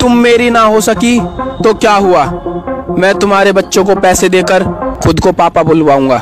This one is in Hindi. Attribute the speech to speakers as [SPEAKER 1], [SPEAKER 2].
[SPEAKER 1] तुम मेरी ना हो सकी तो क्या हुआ? मैं तुम्हारे बच्चों को पैसे देकर खुद को पापा बुलवाऊँगा।